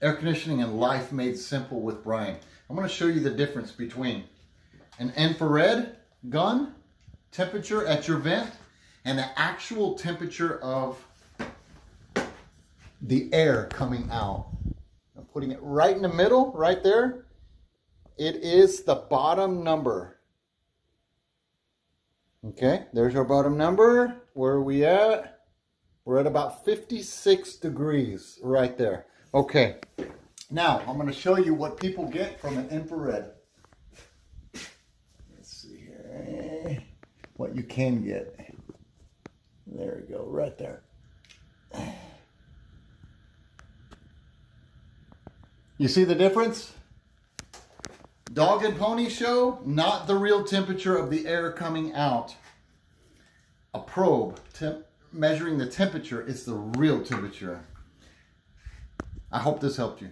Air conditioning and life made simple with Brian. I'm going to show you the difference between an infrared gun temperature at your vent and the actual temperature of the air coming out. I'm putting it right in the middle, right there. It is the bottom number. Okay, there's our bottom number. Where are we at? We're at about 56 degrees right there. Okay, now I'm going to show you what people get from an infrared. Let's see here. What you can get. There we go, right there. You see the difference? Dog and pony show, not the real temperature of the air coming out. A probe measuring the temperature is the real temperature. I hope this helped you.